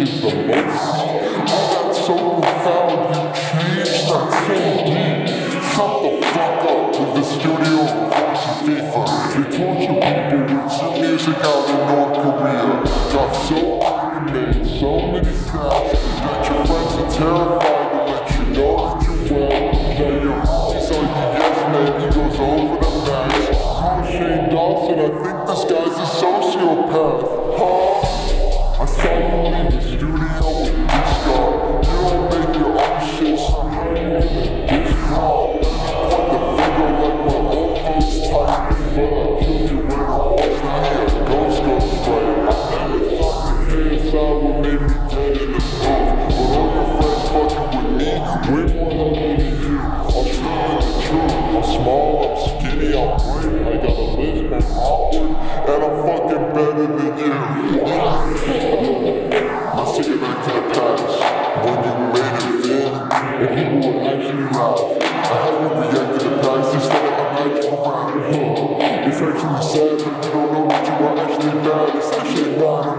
Isso. to tell know what you want actually done. I should not.